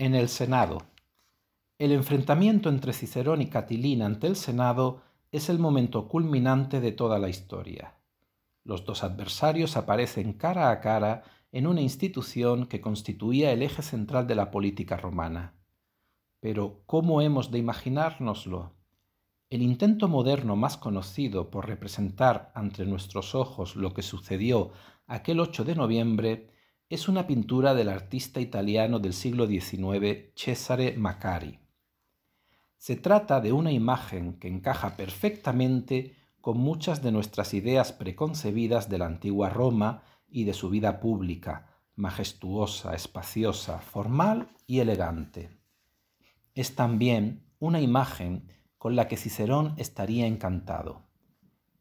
En el Senado. El enfrentamiento entre Cicerón y Catilina ante el Senado es el momento culminante de toda la historia. Los dos adversarios aparecen cara a cara en una institución que constituía el eje central de la política romana. Pero, ¿cómo hemos de imaginárnoslo? El intento moderno más conocido por representar ante nuestros ojos lo que sucedió aquel 8 de noviembre es una pintura del artista italiano del siglo XIX Cesare Macari. Se trata de una imagen que encaja perfectamente con muchas de nuestras ideas preconcebidas de la antigua Roma y de su vida pública, majestuosa, espaciosa, formal y elegante. Es también una imagen con la que Cicerón estaría encantado.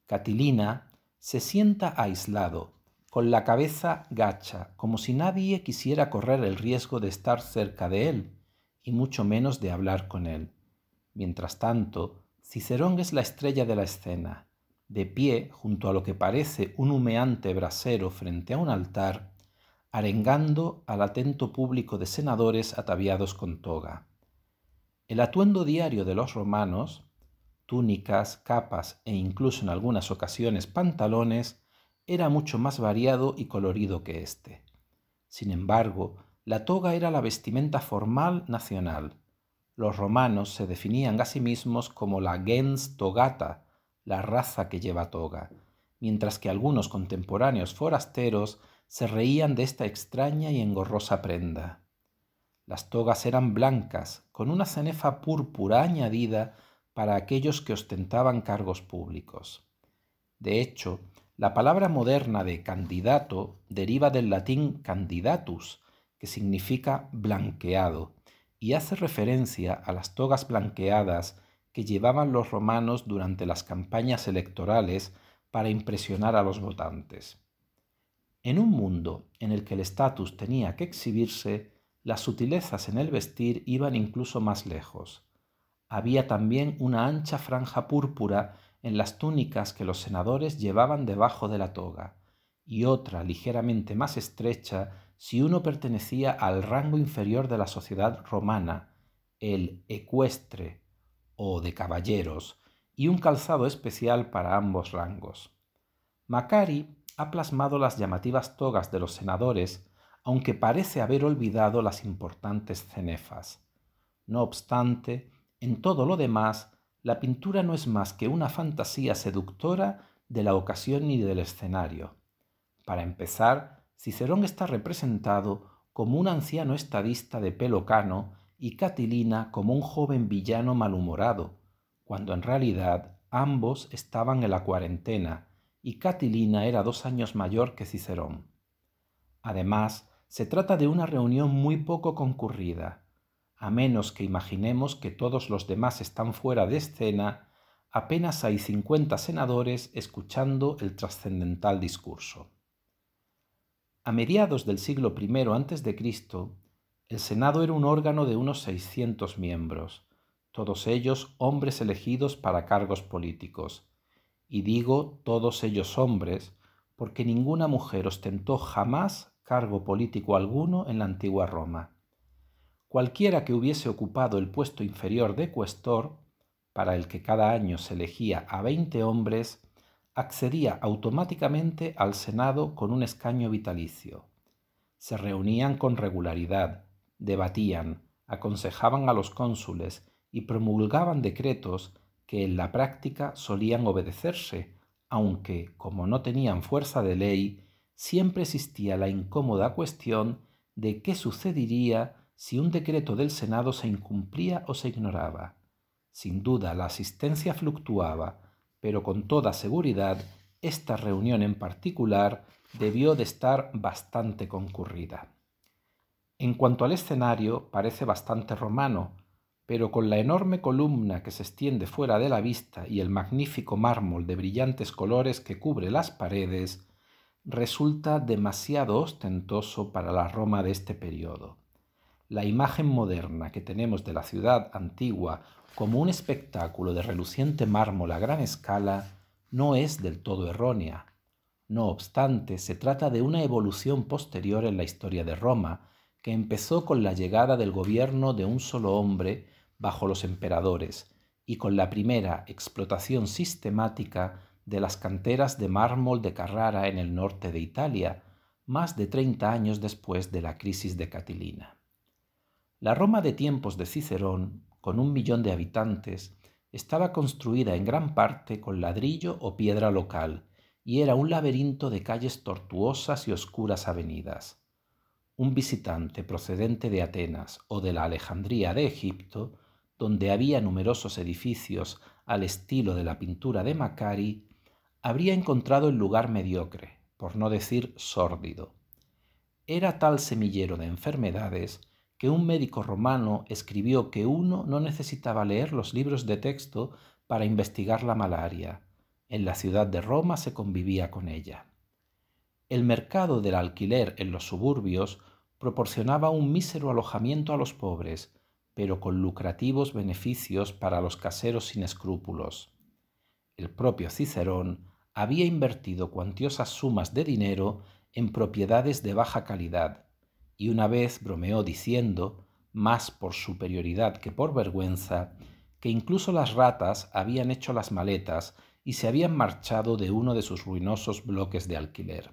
Catilina se sienta aislado, con la cabeza gacha, como si nadie quisiera correr el riesgo de estar cerca de él, y mucho menos de hablar con él. Mientras tanto, Cicerón es la estrella de la escena, de pie junto a lo que parece un humeante brasero frente a un altar, arengando al atento público de senadores ataviados con toga. El atuendo diario de los romanos, túnicas, capas e incluso en algunas ocasiones pantalones, era mucho más variado y colorido que éste. Sin embargo, la toga era la vestimenta formal nacional. Los romanos se definían a sí mismos como la gens togata, la raza que lleva toga, mientras que algunos contemporáneos forasteros se reían de esta extraña y engorrosa prenda. Las togas eran blancas, con una cenefa púrpura añadida para aquellos que ostentaban cargos públicos. De hecho, la palabra moderna de candidato deriva del latín candidatus, que significa blanqueado, y hace referencia a las togas blanqueadas que llevaban los romanos durante las campañas electorales para impresionar a los votantes. En un mundo en el que el estatus tenía que exhibirse, las sutilezas en el vestir iban incluso más lejos. Había también una ancha franja púrpura en las túnicas que los senadores llevaban debajo de la toga, y otra ligeramente más estrecha si uno pertenecía al rango inferior de la sociedad romana, el ecuestre o de caballeros, y un calzado especial para ambos rangos. Macari ha plasmado las llamativas togas de los senadores, aunque parece haber olvidado las importantes cenefas. No obstante, en todo lo demás, la pintura no es más que una fantasía seductora de la ocasión y del escenario. Para empezar, Cicerón está representado como un anciano estadista de pelo cano y Catilina como un joven villano malhumorado, cuando en realidad ambos estaban en la cuarentena y Catilina era dos años mayor que Cicerón. Además, se trata de una reunión muy poco concurrida. A menos que imaginemos que todos los demás están fuera de escena, apenas hay cincuenta senadores escuchando el trascendental discurso. A mediados del siglo I a.C., el Senado era un órgano de unos 600 miembros, todos ellos hombres elegidos para cargos políticos. Y digo todos ellos hombres, porque ninguna mujer ostentó jamás cargo político alguno en la antigua Roma. Cualquiera que hubiese ocupado el puesto inferior de cuestor, para el que cada año se elegía a veinte hombres, accedía automáticamente al Senado con un escaño vitalicio. Se reunían con regularidad, debatían, aconsejaban a los cónsules y promulgaban decretos que en la práctica solían obedecerse, aunque, como no tenían fuerza de ley, siempre existía la incómoda cuestión de qué sucedería si un decreto del Senado se incumplía o se ignoraba. Sin duda la asistencia fluctuaba, pero con toda seguridad esta reunión en particular debió de estar bastante concurrida. En cuanto al escenario, parece bastante romano, pero con la enorme columna que se extiende fuera de la vista y el magnífico mármol de brillantes colores que cubre las paredes, resulta demasiado ostentoso para la Roma de este periodo. La imagen moderna que tenemos de la ciudad antigua como un espectáculo de reluciente mármol a gran escala no es del todo errónea. No obstante, se trata de una evolución posterior en la historia de Roma, que empezó con la llegada del gobierno de un solo hombre bajo los emperadores y con la primera explotación sistemática de las canteras de mármol de Carrara en el norte de Italia, más de treinta años después de la crisis de Catilina. La Roma de tiempos de Cicerón, con un millón de habitantes, estaba construida en gran parte con ladrillo o piedra local y era un laberinto de calles tortuosas y oscuras avenidas. Un visitante procedente de Atenas o de la Alejandría de Egipto, donde había numerosos edificios al estilo de la pintura de Macari, habría encontrado el lugar mediocre, por no decir sórdido. Era tal semillero de enfermedades que un médico romano escribió que uno no necesitaba leer los libros de texto para investigar la malaria. En la ciudad de Roma se convivía con ella. El mercado del alquiler en los suburbios proporcionaba un mísero alojamiento a los pobres, pero con lucrativos beneficios para los caseros sin escrúpulos. El propio Cicerón había invertido cuantiosas sumas de dinero en propiedades de baja calidad, y una vez bromeó diciendo, más por superioridad que por vergüenza, que incluso las ratas habían hecho las maletas y se habían marchado de uno de sus ruinosos bloques de alquiler.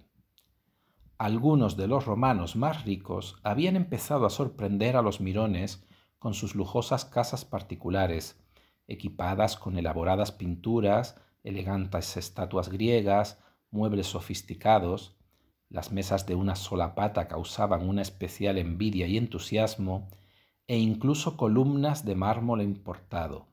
Algunos de los romanos más ricos habían empezado a sorprender a los mirones con sus lujosas casas particulares, equipadas con elaboradas pinturas, elegantes estatuas griegas, muebles sofisticados, las mesas de una sola pata causaban una especial envidia y entusiasmo, e incluso columnas de mármol importado.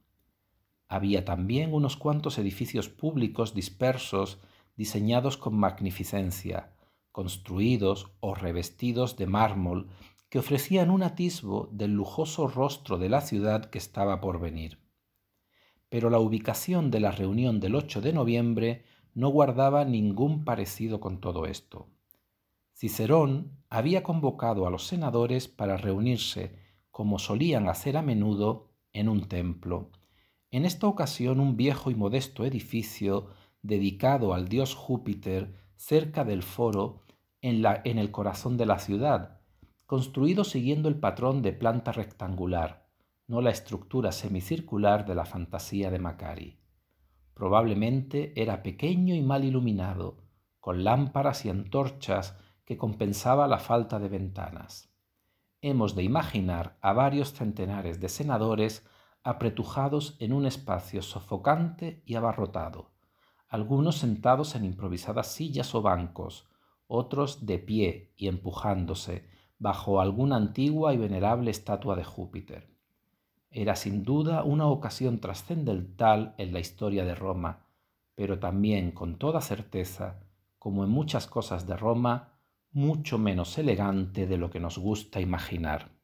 Había también unos cuantos edificios públicos dispersos diseñados con magnificencia, construidos o revestidos de mármol que ofrecían un atisbo del lujoso rostro de la ciudad que estaba por venir. Pero la ubicación de la reunión del 8 de noviembre no guardaba ningún parecido con todo esto. Cicerón había convocado a los senadores para reunirse, como solían hacer a menudo, en un templo. En esta ocasión un viejo y modesto edificio dedicado al dios Júpiter cerca del foro en, la, en el corazón de la ciudad, construido siguiendo el patrón de planta rectangular, no la estructura semicircular de la fantasía de Macari. Probablemente era pequeño y mal iluminado, con lámparas y antorchas que compensaba la falta de ventanas. Hemos de imaginar a varios centenares de senadores apretujados en un espacio sofocante y abarrotado, algunos sentados en improvisadas sillas o bancos, otros de pie y empujándose, bajo alguna antigua y venerable estatua de Júpiter. Era sin duda una ocasión trascendental en la historia de Roma, pero también con toda certeza, como en muchas cosas de Roma, mucho menos elegante de lo que nos gusta imaginar.